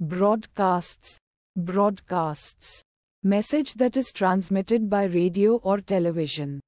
broadcasts, broadcasts. Message that is transmitted by radio or television.